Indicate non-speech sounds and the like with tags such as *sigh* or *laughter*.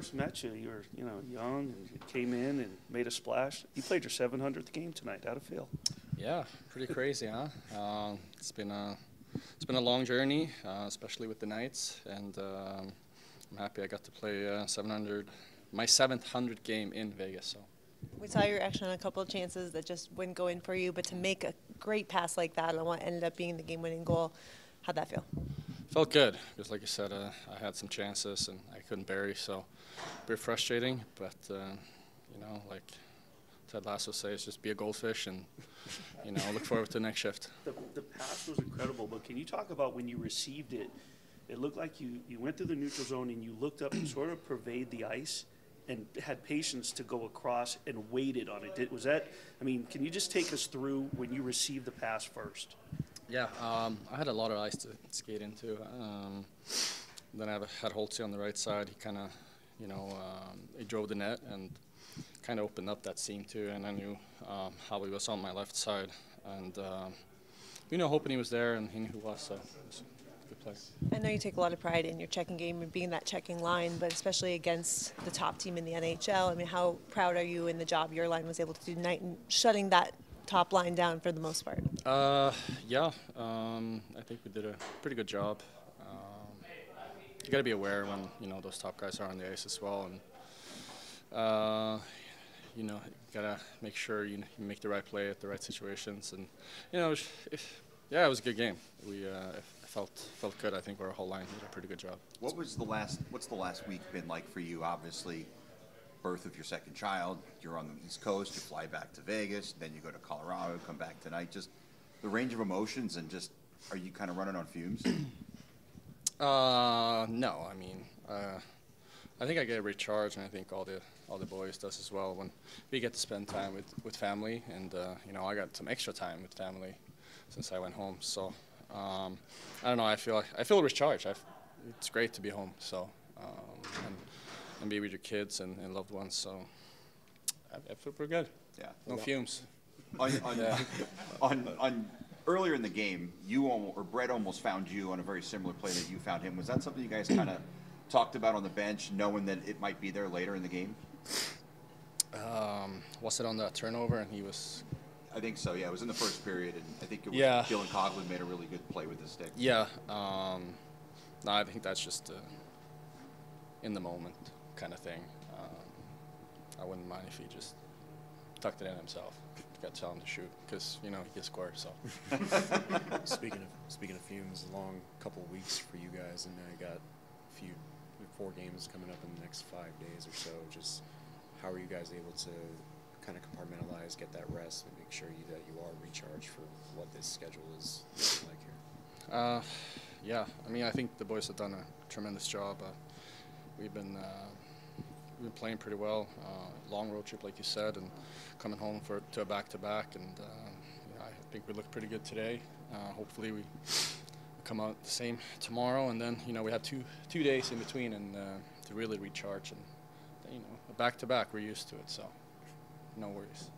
first met you, you were you know young and you came in and made a splash. You played your 700th game tonight. How'd it feel? Yeah, pretty crazy, huh? Uh, it's been a it's been a long journey, uh, especially with the Knights, and um, I'm happy I got to play uh, 700, my 700th game in Vegas. So. We saw your action on a couple of chances that just wouldn't go in for you, but to make a great pass like that on what ended up being the game-winning goal, how'd that feel? Felt good because, like you said, uh, I had some chances and I couldn't bury, so bit frustrating. But uh, you know, like Ted Lasso says, just be a goldfish and you know look forward to the next shift. The, the pass was incredible, but can you talk about when you received it? It looked like you, you went through the neutral zone and you looked up and sort of pervade the ice and had patience to go across and waited on it. Did, was that, I mean, can you just take us through when you received the pass first? Yeah, um, I had a lot of ice to skate into. Um, then I had Holtzy on the right side. He kind of, you know, um, he drove the net and kind of opened up that seam too. And I knew um, how he was on my left side, and um, you know, hoping he was there and he knew who was. So good play. I know you take a lot of pride in your checking game and being that checking line, but especially against the top team in the NHL. I mean, how proud are you in the job your line was able to do tonight and shutting that top line down for the most part? Uh, yeah, um, I think we did a pretty good job. Um, you got to be aware when you know those top guys are on the ice as well, and uh, you know you got to make sure you, you, make the right play at the right situations, and you know, if, yeah, it was a good game. We uh, felt felt good. I think our whole line did a pretty good job. What was the last? What's the last week been like for you? Obviously, birth of your second child. You're on the East Coast. You fly back to Vegas. Then you go to Colorado. Come back tonight. Just the range of emotions and just are you kind of running on fumes? *clears throat* uh, no. I mean, uh, I think I get recharged, and I think all the all the boys does as well when we get to spend time with with family, and uh, you know I got some extra time with family since I went home. So um, I don't know. I feel I feel recharged. I've, it's great to be home. So um, and, and, be with your kids and, and loved ones. So I, I, feel pretty good. Yeah. No yeah. fumes. On, on, *laughs* yeah. *laughs* on, on, earlier in the game, you almost, or Brett almost found you on a very similar play that you found him. Was that something you guys *clears throat* kind of talked about on the bench, knowing that it might be there later in the game? Um, was it on the turnover and he was I think so. Yeah, it was in the first period, and I think it was yeah. Dylan Coghlan made a really good play with the stick. Yeah. Um, no, I think that's just in the moment kind of thing. Um, I wouldn't mind if he just tucked it in himself. Got to tell him to shoot because you know he can score. So. *laughs* speaking of speaking of fumes, a long couple weeks for you guys, and now you got a few four games coming up in the next five days or so. Just how are you guys able to kind of compartmentalize, get that rest, and make sure you, that you are recharged for what this schedule is like here? Uh, yeah, I mean, I think the boys have done a tremendous job. Uh, we've been uh, we've been playing pretty well. Uh, long road trip, like you said, and coming home for to a back-to-back, and uh, you know, I think we look pretty good today. Uh, hopefully, we come out the same tomorrow, and then you know we have two two days in between, and to really recharge and you know back to back, we're used to it, so no worries.